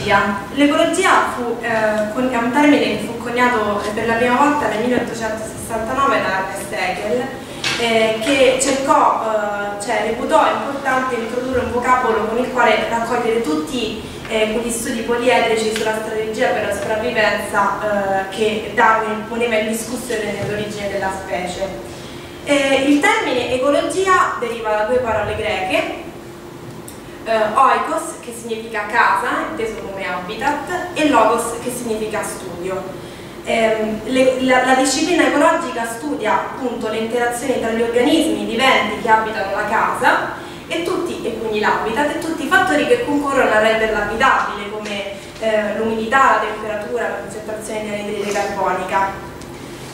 l'ecologia. L'ecologia eh, è un termine che fu coniato per la prima volta nel 1869 da Ernest Haeckel eh, che cercò, eh, cioè reputò importante introdurre un vocabolo con il quale raccogliere tutti eh, quegli studi poliedrici sulla strategia per la sopravvivenza eh, che Darwin poneva in discussione nell'origine della specie. Eh, il termine ecologia deriva da due parole greche, eh, oikos che significa casa, inteso come habitat, e logos che significa studio. Eh, le, la, la, disciplina ecologica studia appunto le interazioni tra gli organismi viventi che abitano la casa e, tutti, e quindi l'habitat e tutti i fattori che concorrono a renderla abitabile come eh, l'umidità, la temperatura, la concentrazione di anidride carbonica.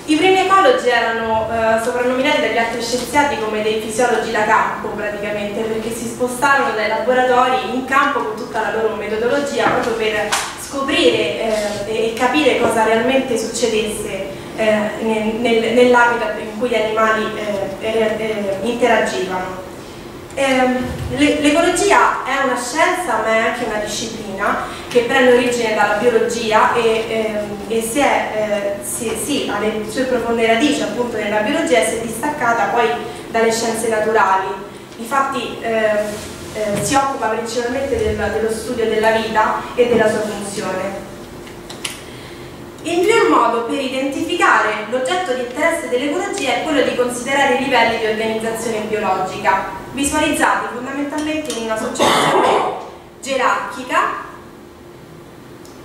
I primi ecologi erano eh, soprannominati dagli altri scienziati come dei fisiologi da campo praticamente perché si spostarono dai laboratori in campo con tutta la loro metodologia proprio per scoprire eh, e capire cosa realmente succedesse eh, nel, nell'habitat in cui gli animali eh, eh. Ehm, l'ecologia è una scienza ma è anche una disciplina che prende origine dalla biologia e, ehm, e si è, eh, si, sì, ha le sue profonde radici appunto nella biologia e si è distaccata poi dalle scienze naturali. Infatti eh, eh, si occupa principalmente del, dello studio della vita e della sua funzione. Il miglior modo per identificare l'oggetto di interesse dell'ecologia è quello di considerare i livelli di organizzazione biologica, visualizzati fondamentalmente in una successione gerarchica,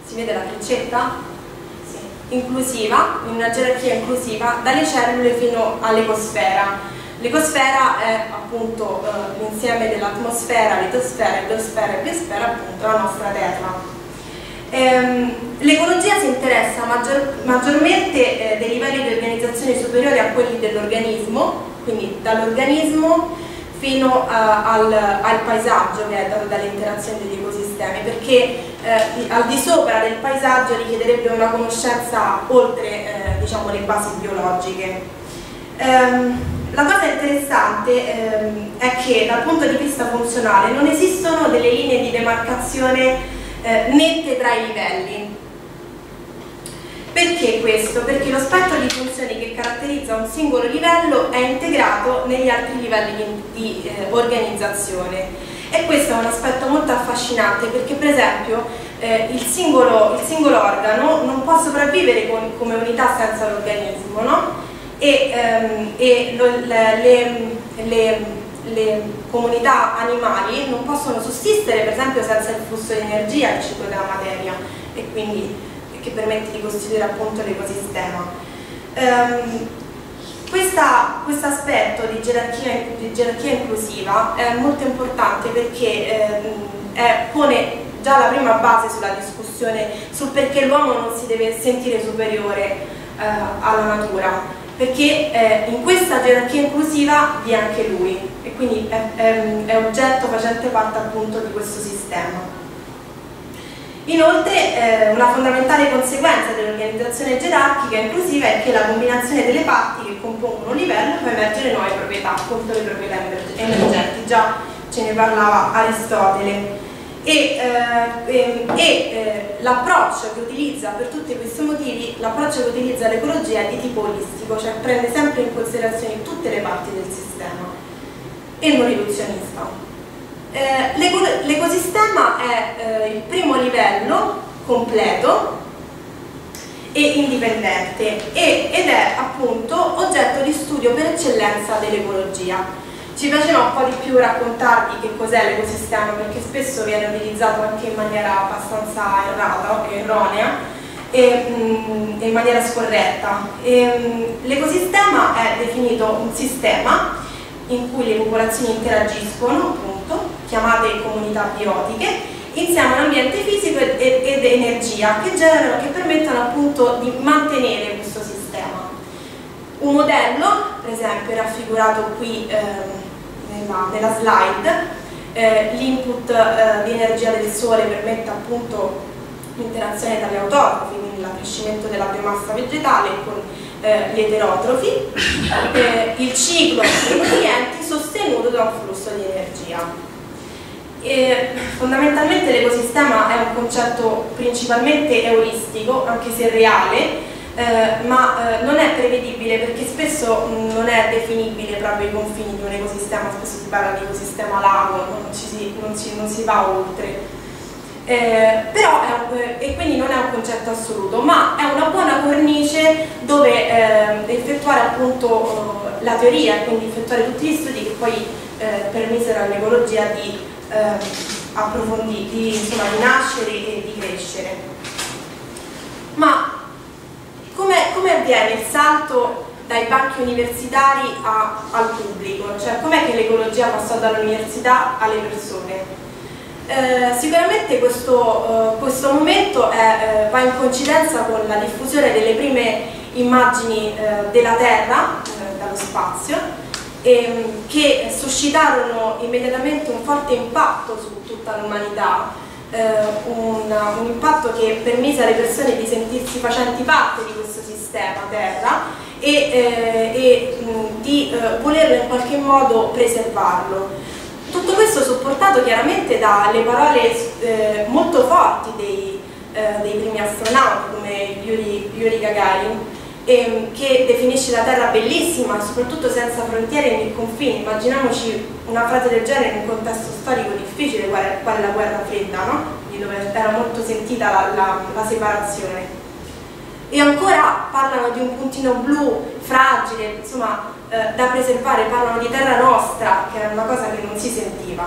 si vede la freccetta? Sì. Inclusiva, in una gerarchia inclusiva, dalle cellule fino all'ecosfera. L'ecosfera è appunto eh, l'insieme dell'atmosfera, litosfera, idrosfera e biosfera, appunto la nostra Terra. Ehm, L'ecologia si interessa maggior, maggiormente eh, dei livelli di organizzazione superiori a quelli dell'organismo, quindi dall'organismo fino a, al, al, paesaggio che è dato dalle interazioni degli ecosistemi, perché eh, al di sopra del paesaggio richiederebbe una conoscenza oltre eh, diciamo, le basi biologiche. Ehm, la cosa interessante ehm, è che dal punto di vista funzionale non esistono delle linee di demarcazione eh, nette tra i livelli. Perché questo? Perché lo spettro di funzioni che caratterizza un singolo livello è integrato negli altri livelli di, di eh, organizzazione e questo è un aspetto molto affascinante perché per esempio eh, il, singolo, il, singolo, organo non può sopravvivere con, come unità senza l'organismo no? e, ehm, e lo, le, le, le comunità animali non possono sussistere per esempio senza il flusso di energia, il ciclo della materia e quindi che permette di costituire appunto l'ecosistema. Um, questo aspetto di gerarchia, di gerarchia, inclusiva è molto importante perché ehm, è, pone già la prima base sulla discussione sul perché l'uomo non si deve sentire superiore eh, alla natura perché eh, in questa gerarchia inclusiva vi è anche lui e quindi è, è, è oggetto facente parte appunto di questo sistema. Inoltre eh, una fondamentale conseguenza dell'organizzazione gerarchica inclusiva è che la combinazione delle parti che compongono un livello fa emergere nuove proprietà, appunto le proprietà emergenti, già ce ne parlava Aristotele e, eh, e, e eh, l'approccio che utilizza per tutti questi motivi, l'approccio che utilizza l'ecologia è di tipo olistico, cioè prende sempre in considerazione tutte le parti del sistema e non riduzionista. Eh, l'ecosistema è eh, il primo livello completo e indipendente e, ed è appunto oggetto di studio per eccellenza dell'ecologia ci piaceva un po' di più raccontarvi che cos'è l'ecosistema perché spesso viene utilizzato anche in maniera abbastanza errata, erronea e mh, in maniera scorretta. L'ecosistema è definito un sistema in cui le popolazioni interagiscono, appunto, chiamate comunità biotiche, insieme a un ambiente fisico ed, ed energia che, generano, che permettono appunto di mantenere questo sistema. Un modello, per esempio, raffigurato qui ehm, nella, nella slide, eh, l'input eh, di energia del sole permette appunto l'interazione tra gli autotrofi, quindi l'accrescimento della biomassa vegetale con eh, gli eterotrofi, eh, il ciclo dei nutrienti sostenuto da un flusso di energia. E fondamentalmente l'ecosistema è un concetto principalmente euristico, anche se reale, eh, ma eh, non è prevedibile perché spesso mh, non è definibile proprio i confini di un ecosistema, spesso si parla di ecosistema lago, non, si, non, si, non si, va oltre. Eh, però un, eh, e quindi non è un concetto assoluto, ma è una buona cornice dove eh, effettuare appunto la teoria, quindi effettuare tutti gli studi che poi eh, permisero all'ecologia di approfondire, di, insomma, di nascere e di crescere. Ma come, come avviene il salto dai banchi universitari a, al pubblico? Cioè com'è che l'ecologia passò dall'università alle persone? Eh, sicuramente questo, eh, questo momento è, eh, va in coincidenza con la diffusione delle prime immagini eh, della Terra dallo spazio ehm, che suscitarono immediatamente un forte impatto su tutta l'umanità un, un, impatto che permise alle persone di sentirsi facenti parte di questo sistema Terra e, eh, e mh, di eh, volerlo in qualche modo preservarlo. Tutto questo supportato chiaramente dalle parole eh, molto forti dei, eh, dei, primi astronauti come Yuri, Yuri Gagarin ehm, che definisce la Terra bellissima soprattutto senza frontiere né confini. Immaginiamoci una frase del genere in un contesto storico difficile, quale, quale la guerra fredda, no? dove era molto sentita la, la, la separazione. E ancora parlano di un puntino blu fragile, insomma, eh, da preservare, parlano di terra nostra, che era una cosa che non si sentiva.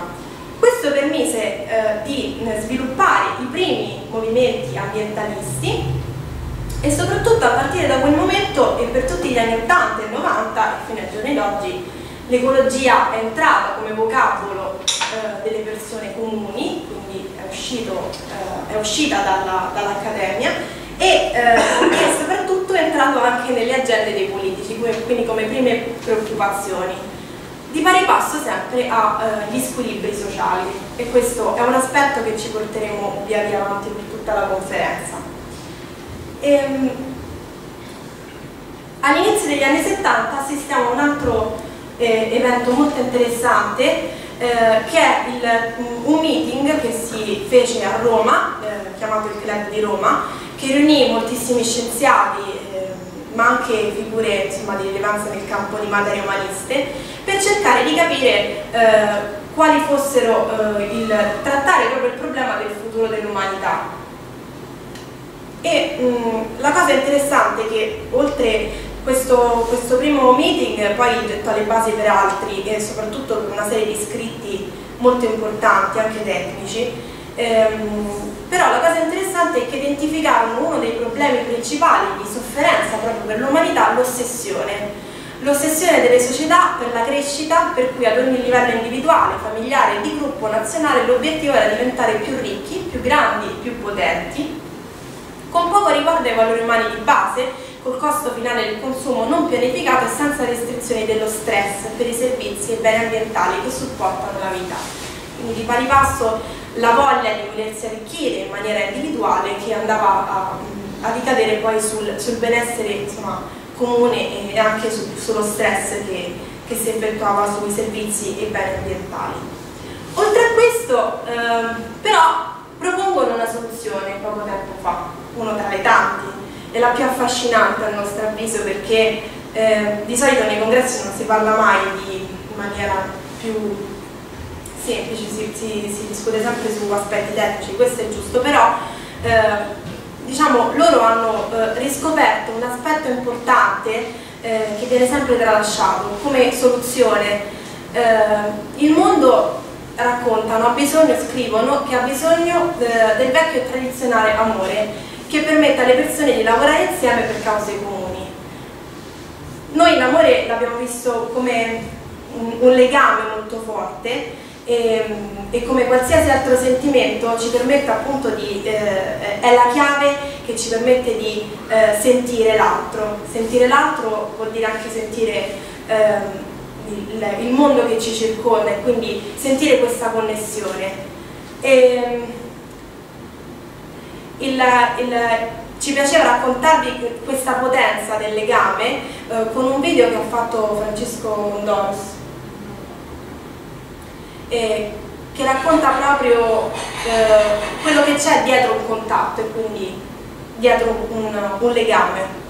Questo permise eh, di sviluppare i primi movimenti ambientalisti e soprattutto a partire da quel momento e per tutti gli anni 80 e 90 e fino ai giorni d'oggi l'ecologia è entrata come vocabolo eh, delle persone comuni, quindi è, uscito, eh, è uscita dall'Accademia dall e, eh, soprattutto è entrato anche nelle agende dei politici, quindi come prime preoccupazioni. Di pari passo sempre agli eh, squilibri sociali e questo è un aspetto che ci porteremo via via avanti per tutta la conferenza. Ehm, All'inizio degli anni 70 assistiamo a un altro eh, evento molto interessante eh, che è il, un meeting che si fece a Roma, eh, chiamato il Club di Roma, che riunì moltissimi scienziati ehm, ma anche figure insomma, di rilevanza nel campo di materie umaniste per cercare di capire eh, quali fossero eh, il trattare proprio il problema del futuro dell'umanità. E mh, mm, la cosa interessante è che oltre questo, questo, primo meeting poi gettò le basi per altri e soprattutto per una serie di scritti molto importanti, anche tecnici, ehm, però la cosa interessante è che identificarono uno dei problemi principali di sofferenza proprio per l'umanità, l'ossessione. L'ossessione delle società per la crescita, per cui ad ogni livello individuale, familiare, di gruppo, nazionale, l'obiettivo era diventare più ricchi, più grandi, più potenti, con poco riguardo ai valori umani di base, col costo finale del consumo non pianificato e senza restrizioni dello stress per i servizi e beni ambientali che supportano la vita. Quindi di pari passo la voglia di volersi arricchire in maniera individuale che andava a, a ricadere poi sul, sul benessere insomma, comune e anche su, sullo stress che, che, si effettuava sui servizi e beni ambientali. Oltre a questo, ehm, però, propongono una soluzione poco tempo fa, uno tra le tanti e la più affascinante a nostro avviso perché eh, di solito nei congressi non si parla mai di, maniera più semplice, si, si, si, discute sempre su aspetti tecnici, questo è giusto, però eh, diciamo loro hanno eh, riscoperto un aspetto importante eh, che viene sempre tralasciato come soluzione. Eh, il mondo raccontano, ha bisogno, scrivono che ha bisogno eh, del vecchio e tradizionale amore che permette alle persone di lavorare insieme per cause comuni. Noi l'amore l'abbiamo visto come un, un, legame molto forte e, e, come qualsiasi altro sentimento ci permette appunto di, eh, è la chiave che ci permette di eh, sentire l'altro. Sentire l'altro vuol dire anche sentire eh, il, il, mondo che ci circonda e quindi sentire questa connessione. E, il, il, ci piaceva raccontarvi questa potenza del legame eh, con un video che ha fatto Francesco Mondorus. E che racconta proprio eh, quello che c'è dietro un contatto e quindi dietro un, un legame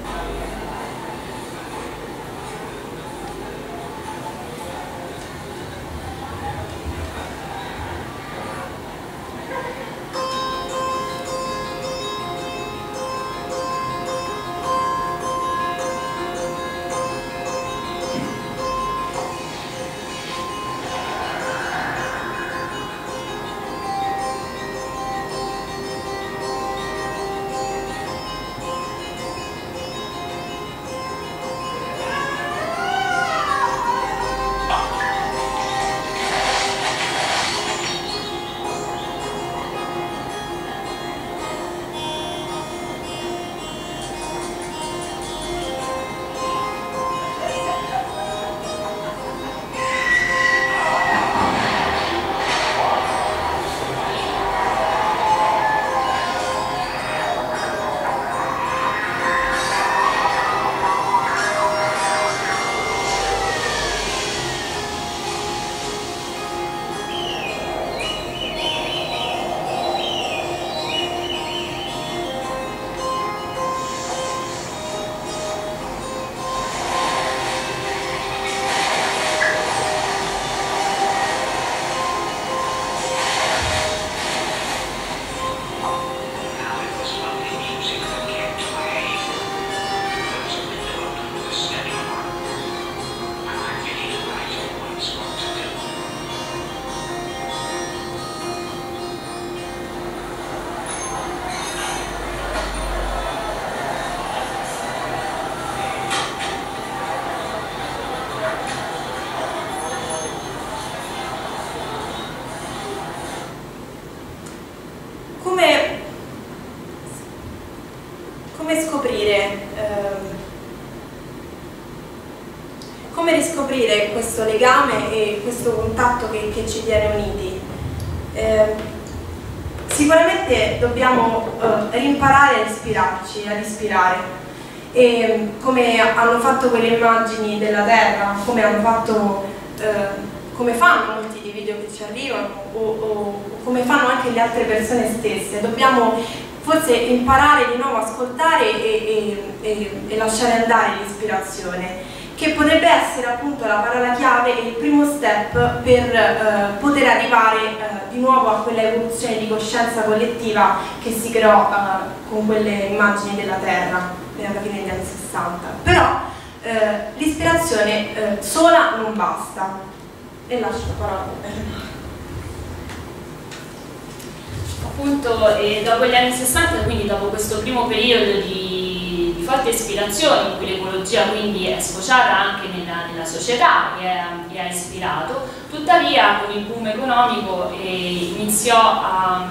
contatto che, che ci tiene uniti. Eh, sicuramente dobbiamo eh, rimparare ad ispirarci, ad ispirare. E come hanno fatto quelle immagini della Terra, come fatto, eh, come fanno molti dei video che ci arrivano o, o, come fanno anche le altre persone stesse. Dobbiamo forse imparare di nuovo a ascoltare e, e, e, e lasciare andare l'ispirazione che potrebbe essere appunto la parola chiave e il primo step per eh, poter arrivare eh, di nuovo a quella evoluzione di coscienza collettiva che si creò eh, con quelle immagini della Terra alla fine degli anni 60. Però eh, l'ispirazione eh, sola non basta. E lascio la parola a Bernardo. Appunto, dopo gli anni 60, quindi dopo questo primo periodo di forte ispirazione in cui l'ecologia quindi è sfociata anche nella, nella società e, ha ispirato, tuttavia con il boom economico eh, iniziò a,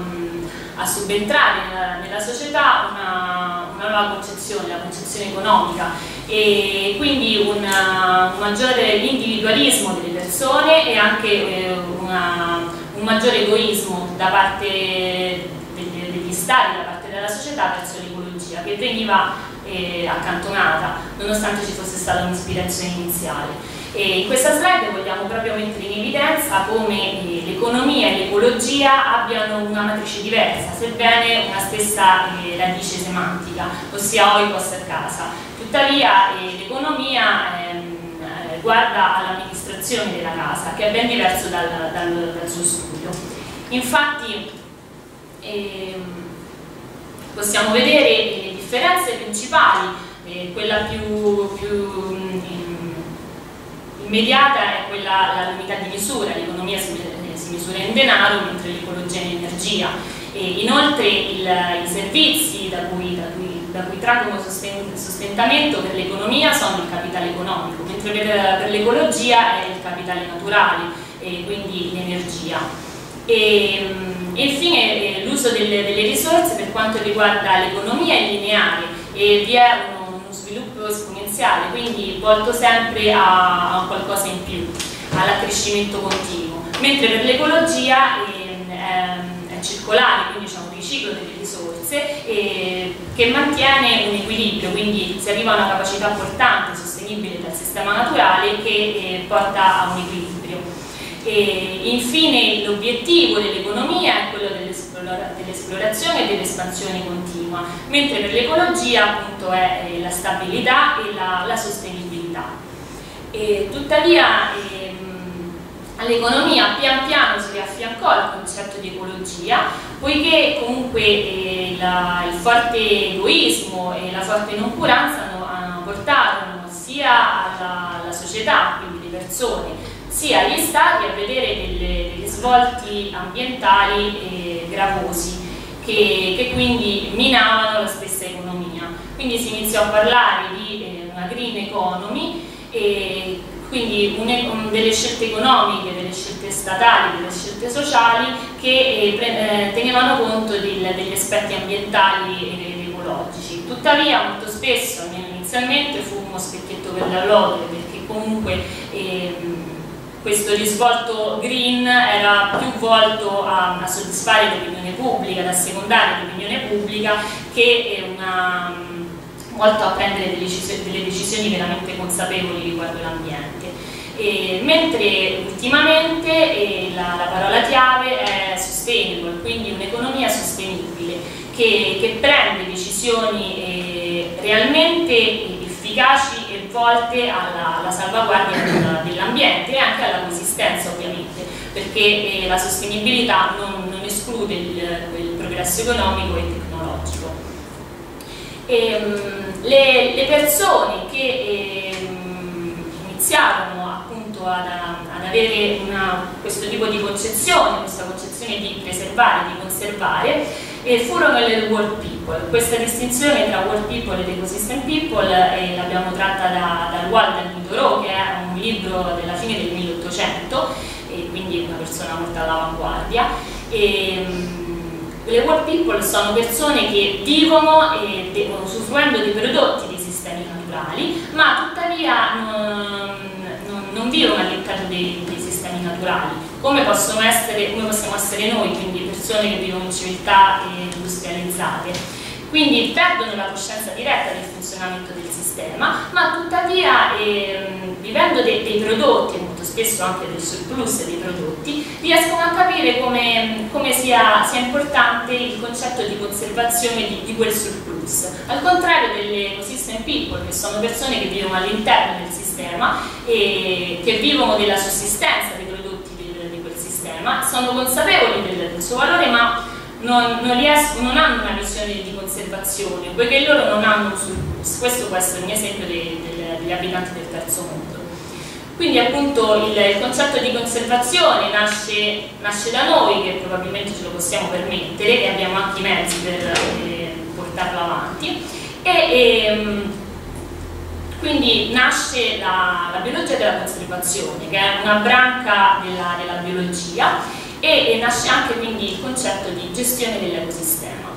a subentrare nella, nella società una, una, nuova concezione, la concezione economica. E quindi una, un maggiore individualismo delle persone e anche eh, una, un maggiore egoismo da parte degli, degli stati, da parte della società verso l'ecologia che veniva eh, accantonata, nonostante ci fosse stata un'ispirazione iniziale. E in questa slide vogliamo proprio mettere in evidenza come eh, l'economia e l'ecologia abbiano una matrice diversa, sebbene una stessa eh, radice semantica, ossia oikos e casa. Tuttavia eh, l'economia ehm, eh, guarda all'amministrazione della casa, che è ben diverso dal, dal, dal suo studio. Infatti ehm, possiamo vedere differenze principali, eh, quella più, più in, immediata è quella, l'unità di misura, l'economia si, si, misura in denaro mentre l'ecologia in energia. E inoltre il, i servizi da cui, da cui, da cui traggono sostentamento per l'economia sono il capitale economico, mentre per, per l'ecologia è il capitale naturale, e quindi l'energia. E, e infine l'uso delle, delle, risorse per quanto riguarda l'economia è lineare e vi è uno, sviluppo esponenziale, quindi volto sempre a, a qualcosa in più, all'accrescimento continuo, mentre per l'ecologia eh, è, è, circolare, quindi c'è un riciclo delle risorse eh, che mantiene un equilibrio, quindi si arriva a una capacità portante, sostenibile dal sistema naturale che eh, porta a un equilibrio. E infine l'obiettivo dell'economia è quello dell'esplorazione e dell'espansione continua, mentre per l'ecologia appunto è la stabilità e la, la sostenibilità. E, tuttavia ehm, all'economia pian piano si riaffiancò al concetto di ecologia, poiché comunque eh, la, il forte egoismo e la forte noncuranza hanno, portato sia alla, alla società, quindi le persone, sia agli stati a vedere delle, degli svolti ambientali eh, gravosi che, che, quindi minavano la stessa economia. Quindi si iniziò a parlare di eh, una green economy e quindi un, delle scelte economiche, delle scelte statali, delle scelte sociali che eh, pre, eh, tenevano conto del, degli aspetti ambientali ed ecologici. Tuttavia molto spesso, inizialmente fu uno specchietto per la lode perché comunque ehm, questo risvolto green era più volto a, a soddisfare l'opinione pubblica, ad assecondare l'opinione pubblica che una, volto a prendere delle decisioni, delle decisioni veramente consapevoli riguardo l'ambiente. mentre ultimamente eh, la, la, parola chiave è sustainable, quindi un'economia sostenibile che, che, prende decisioni eh, realmente efficaci e volte alla, alla salvaguardia dell'ambiente e anche alla coesistenza ovviamente, perché eh, la sostenibilità non, non esclude il, il, progresso economico e tecnologico. E, um, le, le, persone che eh, iniziarono appunto ad, ad avere una, questo tipo di concezione, questa concezione di preservare, di conservare, e furono le world people. Questa distinzione tra world people ed ecosystem people eh, l'abbiamo tratta da, dal Walden Thoreau, che è un libro della fine del 1800, e quindi una persona molto all'avanguardia. le world people sono persone che vivono e devono, usufruendo dei prodotti dei sistemi naturali, ma tuttavia non, non, non vivono all'interno dei, dei sistemi naturali, come, essere, come possiamo essere noi, quindi persone che vivono in civiltà industrializzate. Quindi perdono la coscienza diretta del funzionamento del sistema, ma tuttavia ehm, vivendo dei, dei prodotti, molto spesso anche del surplus dei prodotti, riescono a capire come, come sia, sia, importante il concetto di conservazione di, di quel surplus. Al contrario delle ecosystem people, che sono persone che vivono all'interno del sistema e che vivono della sussistenza dei ma sono consapevoli del, del suo valore ma non, non, riescono, non, hanno una visione di conservazione poiché loro non hanno un surplus questo può essere un esempio dei, dei, degli abitanti del terzo mondo. Quindi appunto il, il concetto di conservazione nasce, nasce, da noi che probabilmente ce lo possiamo permettere e abbiamo anche i mezzi per eh, portarlo avanti. E, e ehm, quindi nasce la, la, biologia della conservazione, che è una branca della, della biologia, e, e, nasce anche quindi il concetto di gestione dell'ecosistema.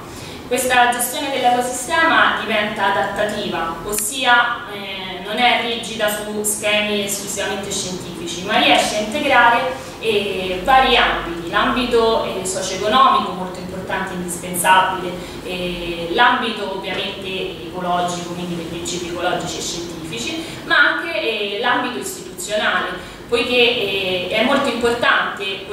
Questa gestione dell'ecosistema diventa adattativa, ossia eh, non è rigida su schemi esclusivamente scientifici, ma riesce a integrare eh, vari ambiti, l'ambito eh, socio-economico molto importante e indispensabile, eh, l'ambito ovviamente ecologico, quindi dei principi ecologici e scientifici, scientifici, ma anche eh, l'ambito istituzionale, poiché eh, è molto importante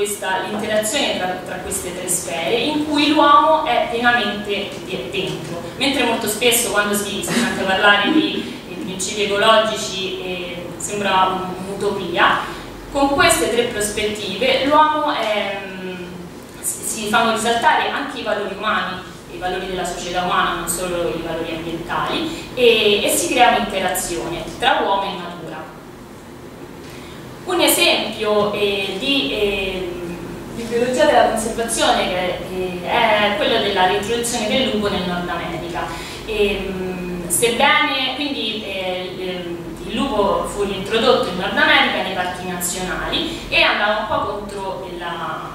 l'interazione tra, tra, queste tre sfere in cui l'uomo è pienamente dentro, mentre molto spesso quando si, si sente parlare di, di principi ecologici eh, sembra un'utopia, con queste tre prospettive l'uomo si fanno risaltare anche i valori umani i valori della società umana, non solo i valori ambientali, e, e si crea un'interazione tra uomo e natura. Esempio eh, di, eh, di, biologia della conservazione che, è quello della reintroduzione del lupo nel Nord America. E, ehm, sebbene quindi eh, il lupo fu introdotto in Nord America nei parchi nazionali e andava un po' contro la,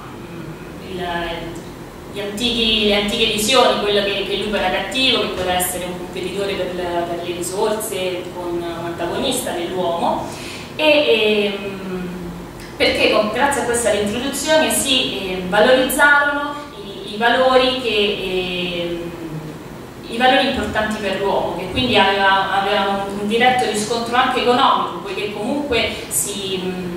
il, antichi, le antiche visioni, quello che, che, il lupo era cattivo, che poteva essere un competitore per, per le risorse, con un antagonista dell'uomo, e, e, ehm, perché con, grazie a questa reintroduzione si eh, valorizzarono i, i, valori che, eh, i valori importanti per l'uomo, che quindi avevano aveva un, un, diretto riscontro anche economico, poiché comunque si... Mh,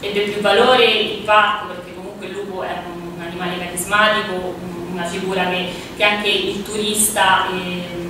ebbe più valore il parco perché comunque il lupo è un, un animale carismatico, una figura che, che anche il turista, eh,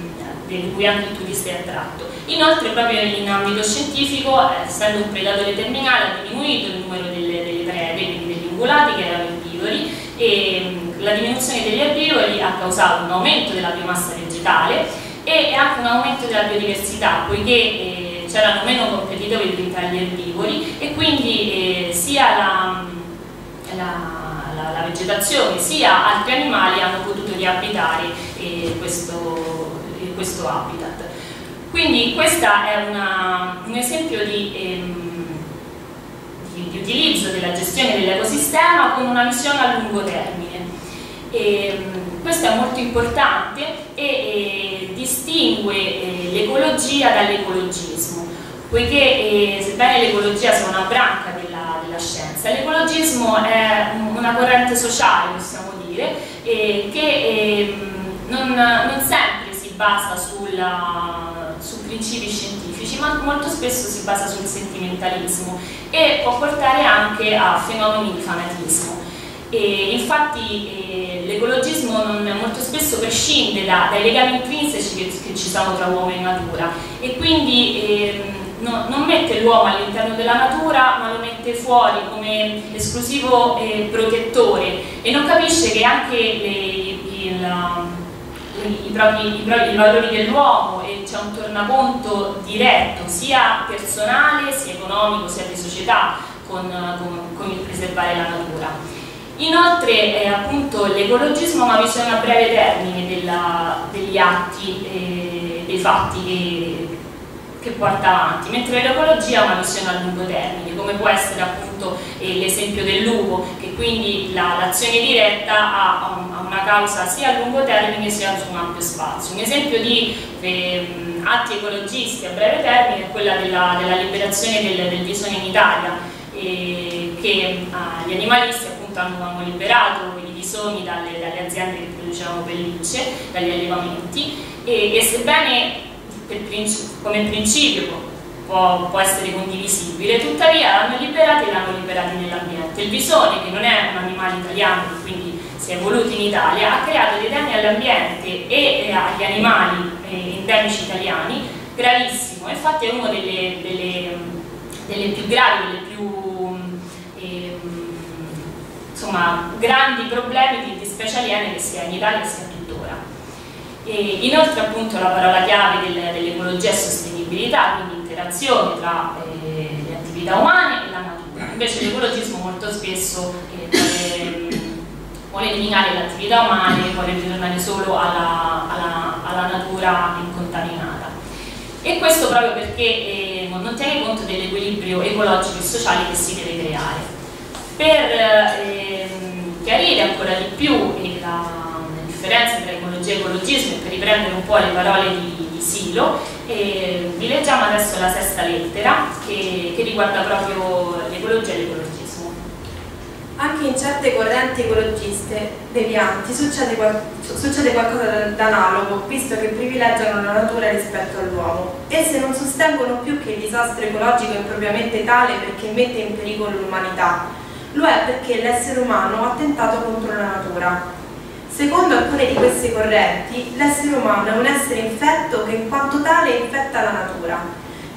di cui anche il turista è attratto. Inoltre proprio in ambito scientifico, essendo un predatore terminale, ha diminuito il numero delle, delle prede, quindi degli ungulati che erano erbivori e la diminuzione degli erbivori ha causato un aumento della biomassa vegetale e anche un aumento della biodiversità, poiché eh, c'erano meno competitori tra gli erbivori e quindi eh, sia la, la la, la, vegetazione sia altri animali hanno potuto riabitare eh, questo, eh, questo, habitat. Quindi questo è una, un esempio di, ehm, di, di, utilizzo della gestione dell'ecosistema con una visione a lungo termine. E, ehm, questo è molto importante e, e distingue eh, l'ecologia dall'ecologismo, poiché eh, sebbene l'ecologia sia una branca della, della scienza, l'ecologismo è una corrente sociale, possiamo dire, eh, che ehm, non, non, sempre si basa sulla, su principi scientifici, ma molto spesso si basa sul sentimentalismo e può portare anche a fenomeni di fanatismo. E infatti eh, l'ecologismo molto spesso prescinde da, dai legami intrinseci che, che, ci sono tra uomo e natura e quindi eh, no, non mette l'uomo all'interno della natura ma lo mette fuori come esclusivo eh, protettore e non capisce che anche le, il, i, propri, i, propri, i valori dell'uomo e c'è un tornaconto diretto sia personale sia economico sia di società con, con, con il preservare la natura. Inoltre eh, l'ecologismo ha una visione a breve termine della, degli atti, eh, dei fatti che, che, porta avanti, mentre l'ecologia ha una visione a lungo termine, come può essere appunto eh, l'esempio del lupo, che quindi l'azione la, diretta ha, ha, una causa sia a lungo termine sia su un ampio spazio. Un esempio di ehm, atti ecologisti a breve termine è quella della, della liberazione del, del bisogno in Italia, eh, che ah, gli animalisti avevamo liberato i visoni dalle, dalle, aziende che producevano pellicce, dagli allevamenti e, e sebbene come principio può, può, essere condivisibile, tuttavia l'hanno liberati e l'hanno liberati nell'ambiente. Il visone, che non è un animale italiano, quindi si è evoluto in Italia, ha creato dei danni all'ambiente e agli animali eh, endemici italiani gravissimo, infatti è uno delle, delle, delle più gravi, delle più eh, insomma, grandi problemi di, specie aliene che sia in Italia sia tuttora. E inoltre appunto la parola chiave del, dell'ecologia è sostenibilità, quindi interazione tra eh, le attività umane e la natura. Invece l'ecologismo molto spesso eh, vuole, eliminare le attività umane, vuole ritornare solo alla, alla, alla natura incontaminata. E questo proprio perché eh, non tiene conto dell'equilibrio ecologico e sociale che si deve creare per ehm, chiarire ancora di più la, la, differenza tra ecologia e ecologismo e per riprendere un po' le parole di, di Silo, eh, vi leggiamo adesso la sesta lettera che, che riguarda proprio l'ecologia e l'ecologismo. Anche in certe correnti ecologiste devianti succede, qual succede qualcosa d'analogo, visto che privilegiano la natura rispetto all'uomo. Esse non sostengono più che il disastro ecologico è propriamente tale perché mette in pericolo l'umanità, lo è perché l'essere umano ha attentato contro la natura. Secondo alcune di queste correnti, l'essere umano è un essere infetto che in quanto tale infetta la natura.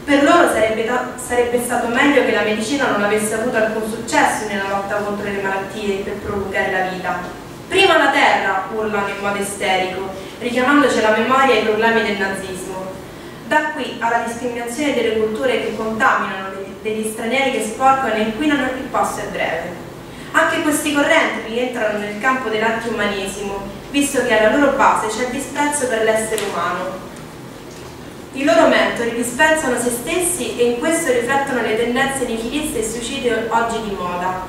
Per loro sarebbe, sarebbe stato meglio che la medicina non avesse avuto alcun successo nella lotta contro le malattie per prolungare la vita. Prima la terra, urlano in modo isterico, richiamandoci alla memoria i problemi del nazismo. Da qui alla discriminazione delle culture che contaminano degli stranieri che sporcano e inquinano il passo è breve. Anche questi correnti rientrano nel campo dell'antiumanesimo, visto che alla loro base c'è il disprezzo per l'essere umano. I loro mentori disprezzano se stessi e in questo riflettono le tendenze nihiliste e suicide oggi di moda.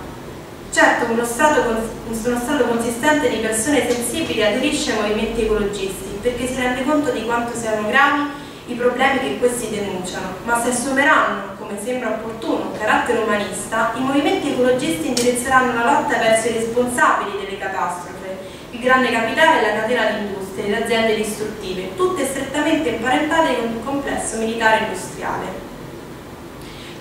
Certo, uno stato, uno stato consistente di persone sensibili aderisce ai movimenti ecologisti perché si rende conto di quanto siano gravi i problemi che questi denunciano, ma se assumeranno, come sembra opportuno, un carattere umanista, i movimenti ecologisti indirizzeranno la lotta verso i responsabili delle catastrofe, il grande capitale e la catena di industrie, le aziende distruttive, tutte strettamente imparentate con il complesso militare industriale.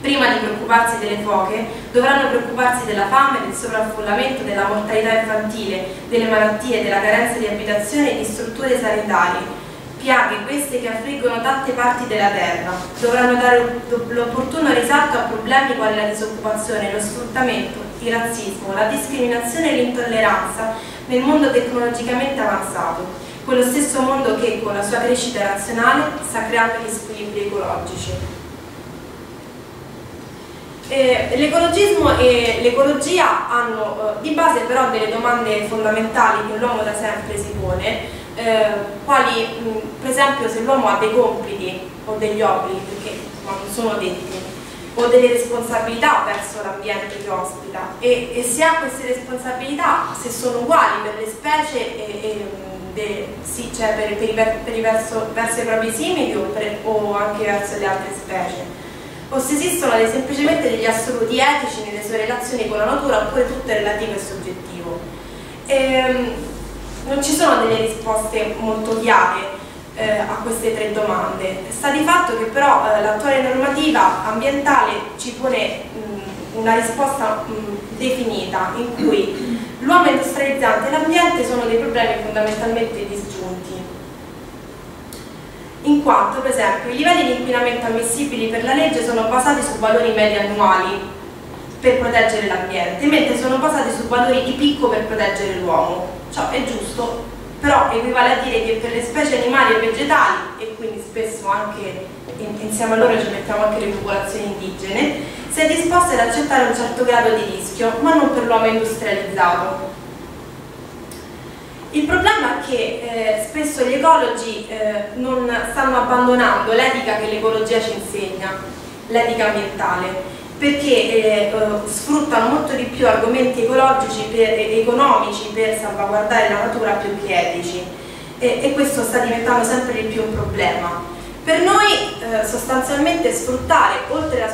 Prima di preoccuparsi delle foche, dovranno preoccuparsi della fame, del sovraffollamento, della mortalità infantile, delle malattie, della carenza di abitazione e di strutture sanitarie, piaghe queste che affliggono tante parti della terra. Dovranno dare l'opportuno risalto a problemi quali la disoccupazione, lo sfruttamento, il razzismo, la discriminazione e l'intolleranza nel mondo tecnologicamente avanzato, quello stesso mondo che con la sua crescita razionale sta creando gli squilibri ecologici. Eh, l'ecologismo e l'ecologia hanno eh, di base però delle domande fondamentali che l'uomo da sempre si pone eh, quali mh, per esempio se l'uomo ha dei compiti o degli obblighi, perché non sono detti, o delle responsabilità verso l'ambiente che ospita e, e, se ha queste responsabilità, se sono uguali per le specie e, e de, sì, cioè per, per, per i verso, verso, i propri simili o, per, o, anche verso le altre specie o se esistono dei, semplicemente degli assoluti etici nelle sue relazioni con la natura oppure tutte relative e soggettivo. Ehm, non ci sono delle risposte molto chiare eh, a queste tre domande. Sta di fatto che però eh, l'attuale normativa ambientale ci pone mh, una risposta mh, definita in cui l'uomo industrializzante e l'ambiente sono dei problemi fondamentalmente disgiunti. In quanto, per esempio, i livelli di inquinamento ammissibili per la legge sono basati su valori medi annuali per proteggere l'ambiente, mentre sono basati su valori di picco per proteggere l'uomo. Ciò è giusto, però equivale a dire che per le specie animali e vegetali, e quindi spesso anche insieme a loro ci mettiamo anche le popolazioni indigene, si è disposti ad accettare un certo grado di rischio, ma non per l'uomo industrializzato. Il problema è che eh, spesso gli ecologi eh, non stanno abbandonando l'etica che l'ecologia ci insegna, l'etica ambientale, perché eh, eh, sfruttano molto di più argomenti ecologici per, economici per salvaguardare la natura più che etici e, e questo sta diventando sempre di più un problema. Per noi eh, sostanzialmente sfruttare oltre la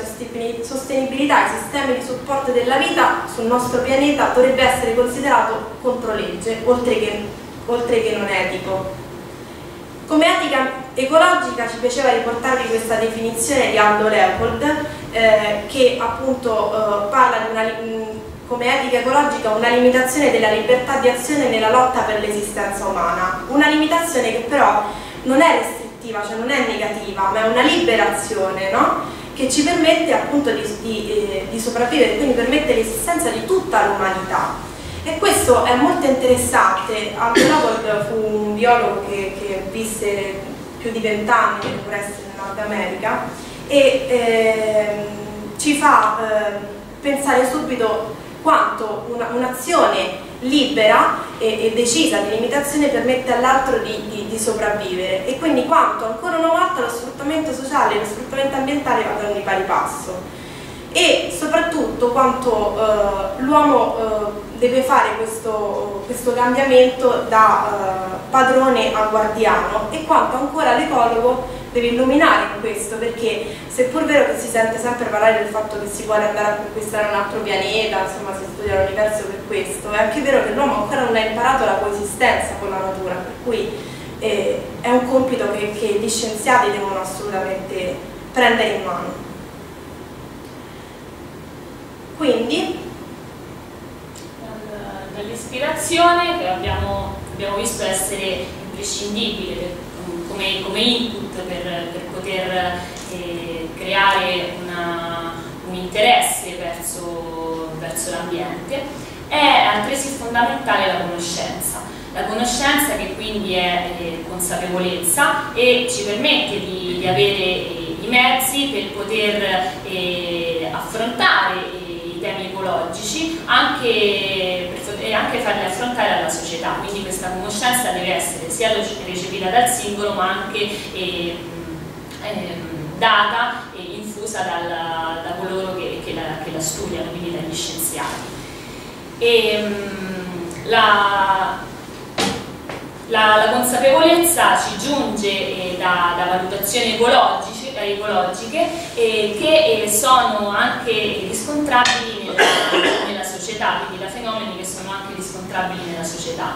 sostenibilità i sistemi di supporto della vita sul nostro pianeta dovrebbe essere considerato contro legge, oltre che, oltre che non etico. Come etica ecologica ci piaceva riportarvi questa definizione di Aldo Leopold eh, che appunto eh, parla di una, mh, come etica ecologica una limitazione della libertà di azione nella lotta per l'esistenza umana, una limitazione che però non è restrittiva, cioè non è negativa, ma è una liberazione no? che ci permette appunto di, di, eh, di sopravvivere, quindi permette l'esistenza di tutta l'umanità. E questo è molto interessante, Leopold fu un biologo che, che visse più di vent'anni nel Nord America e ehm, ci fa eh, pensare subito quanto un'azione un libera e, e, decisa di limitazione permette all'altro di, di, di, sopravvivere. E quindi quanto ancora una volta lo sfruttamento sociale e lo sfruttamento ambientale vadano di pari passo. E soprattutto quanto eh, l'uomo eh, deve fare questo, questo cambiamento da eh, padrone a guardiano e quanto ancora l'ecologo deve illuminare in questo perché seppur vero che si sente sempre parlare del fatto che si vuole andare a conquistare un altro pianeta, insomma si studia l'universo per questo, è anche vero che l'uomo ancora non ha imparato la coesistenza con la natura, per cui eh, è un compito che, che gli scienziati devono assolutamente prendere in mano. Quindi dall'ispirazione che abbiamo, abbiamo, visto essere imprescindibile come, come input per, per poter eh, creare una, un interesse verso, verso l'ambiente, è altresì fondamentale la conoscenza. La conoscenza che quindi è eh, consapevolezza e ci permette di, di avere eh, i mezzi per poter eh, affrontare eh, temi ecologici anche e anche farli affrontare alla società, quindi questa conoscenza deve essere sia recepita dal singolo ma anche eh, eh, data e infusa dal, da coloro che, che, la, che, la, studiano, quindi dagli scienziati. E, mh, la, la, la, consapevolezza ci giunge eh, da, da, valutazioni eh, ecologiche eh, che eh, sono anche riscontrabili nella, nella società, quindi da fenomeni che sono anche riscontrabili nella società.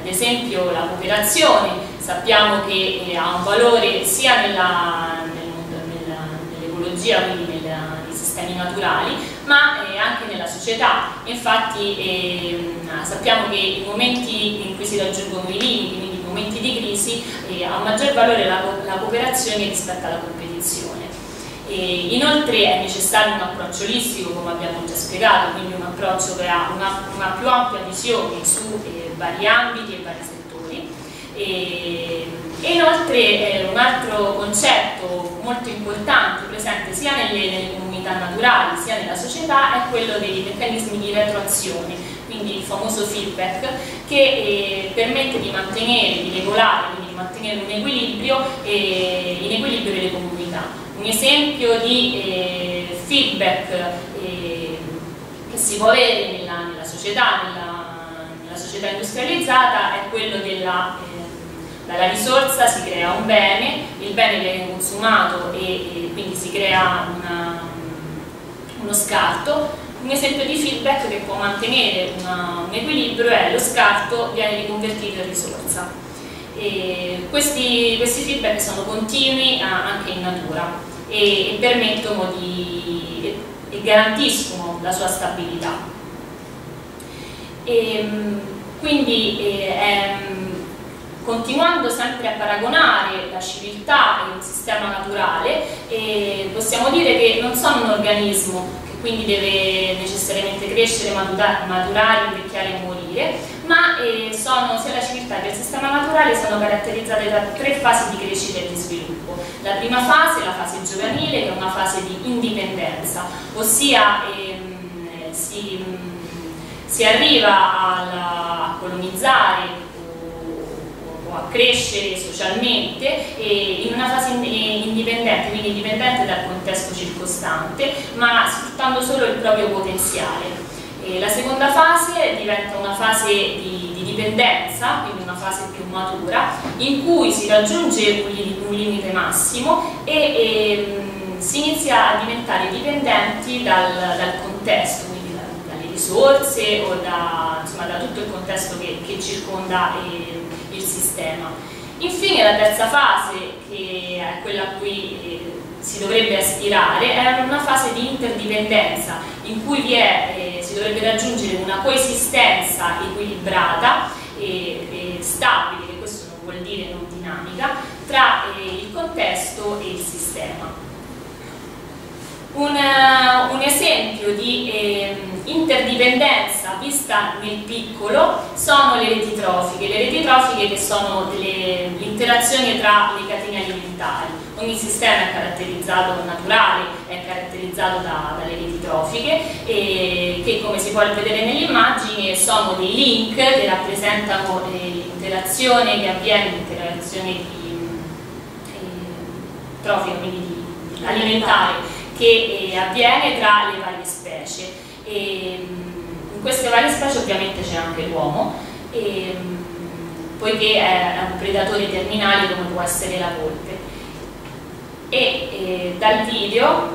Ad esempio la cooperazione, sappiamo che ha un valore sia nell'ecologia, quindi nel, nei sistemi naturali, ma eh, anche nella società. Infatti ehm, sappiamo che i momenti in cui si raggiungono i limiti, quindi i momenti di crisi, eh, ha maggior valore la, la cooperazione rispetto alla competizione. E inoltre è necessario un approccio olistico, come abbiamo già spiegato, quindi un approccio che ha una, una più ampia visione su eh, vari ambiti e vari settori. E, e inoltre eh, un altro concetto molto importante presente sia nelle, nelle, comunità naturali sia nella società è quello dei meccanismi di retroazione, quindi il famoso feedback che eh, permette di mantenere, di regolare, quindi di mantenere un equilibrio, eh, in equilibrio le comunità un esempio di eh, feedback eh, che si può avere nella, nella società, nella, nella, società industrializzata è quello della eh, dalla risorsa si crea un bene, il bene viene consumato e, e quindi si crea una, uno scarto. Un esempio di feedback che può mantenere una, un equilibrio è lo scarto viene riconvertito in risorsa. Questi, questi, feedback sono continui anche in natura e, e permettono di e, garantiscono la sua stabilità. E, ehm, quindi eh, ehm, continuando sempre a paragonare la civiltà e il sistema naturale, eh, possiamo dire che non sono un organismo che quindi deve necessariamente crescere, maturare, invecchiare e morire, ma eh, sono, sia la civiltà che il sistema naturale sono caratterizzate da tre fasi di crescita e di sviluppo. La prima fase la fase giovanile, che è una fase di indipendenza, ossia ehm, si, si, arriva alla, a colonizzare a crescere socialmente in una fase indipendente, quindi indipendente dal contesto circostante, ma sfruttando solo il proprio potenziale. E la seconda fase diventa una fase di, di, dipendenza, quindi una fase più matura, in cui si raggiunge un, un limite massimo e, e mh, si inizia a diventare dipendenti dal, dal contesto, quindi da, dalle risorse o da, insomma, da, tutto il contesto che, che circonda eh, il sistema. Infine la terza fase, che è quella a cui eh, si dovrebbe aspirare, è una fase di interdipendenza in cui è, eh, si dovrebbe raggiungere una coesistenza equilibrata e, e, stabile, che questo non vuol dire non dinamica, tra eh, il contesto e il sistema. Un, uh, un esempio di eh, interdipendenza vista nel piccolo sono le reti trofiche, le reti trofiche che sono delle interazioni tra le catene alimentari. Ogni sistema è caratterizzato naturale, è caratterizzato da, dalle reti trofiche e che come si può vedere nell'immagine sono dei link che rappresentano eh, l'interazione che avviene, l'interazione eh, trofica, quindi di, di alimentare che eh, avviene tra le varie specie. E, mm, in queste varie specie ovviamente c'è anche l'uomo, mm, poiché è un predatore terminale come può essere la volpe. E, e dal video,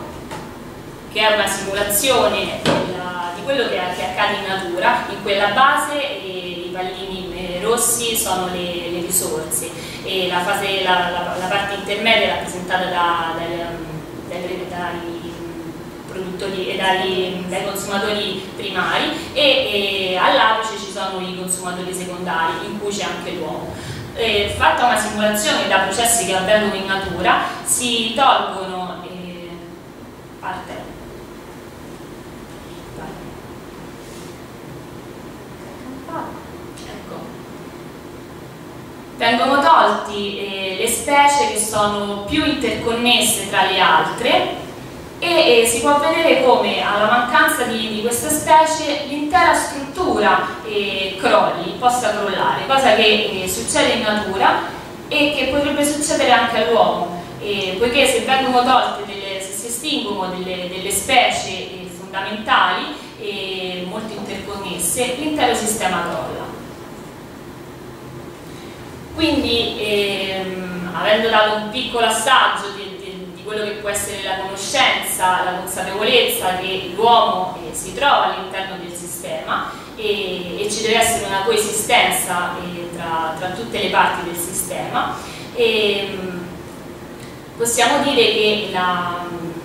che è una simulazione della, di quello che, che, accade in natura, in quella base i pallini eh, rossi sono le, le risorse e la, fase, la, la, la, parte intermedia è rappresentata da, da dai, dai produttori e dai, dai, consumatori primari e, e all'apice ci sono i consumatori secondari in cui c'è anche l'uomo. Eh, fatta una simulazione da processi che avvengono in natura si tolgono eh, parte. Vengono tolti eh, le specie che sono più interconnesse tra le altre e eh, si può vedere come alla mancanza di, di queste specie l'intera struttura eh, crolli, possa crollare, cosa che eh, succede in natura e che potrebbe succedere anche all'uomo, poiché se vengono tolte, delle, se si estinguono delle, delle specie eh, fondamentali e molto interconnesse, l'intero sistema crolla. Quindi, ehm, avendo dato un piccolo assaggio di, quello che può essere la conoscenza, la consapevolezza che l'uomo eh, si trova all'interno del sistema e, e, ci deve essere una coesistenza eh, tra, tra, tutte le parti del sistema, ehm, possiamo dire che la,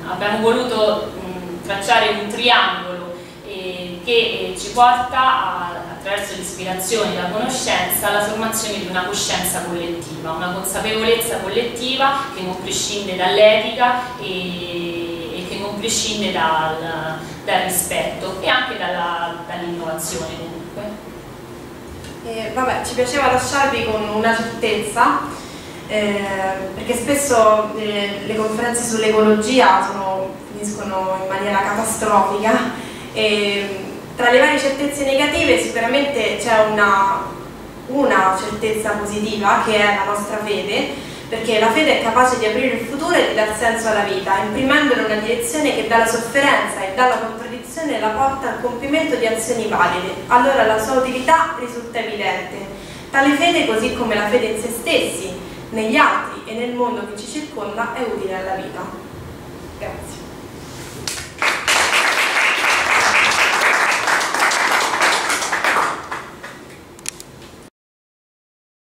abbiamo voluto mh, tracciare un triangolo eh, che eh, ci porta a, attraverso l'ispirazione e la conoscenza alla formazione di una coscienza collettiva, una consapevolezza collettiva che non prescinde dall'etica e, e, che non prescinde dal, dal rispetto e anche dall'innovazione dall comunque. Eh, vabbè, ci piaceva lasciarvi con una certezza, eh, perché spesso eh, le conferenze sull'ecologia finiscono in maniera catastrofica e tra le varie certezze negative sicuramente c'è una, una certezza positiva che è la nostra fede, perché la fede è capace di aprire il futuro e di dar senso alla vita, imprimendolo in una direzione che dalla sofferenza e dalla contraddizione la porta al compimento di azioni valide. Allora la sua utilità risulta evidente. Tale fede, così come la fede in se stessi, negli altri e nel mondo che ci circonda, è utile alla vita. Grazie.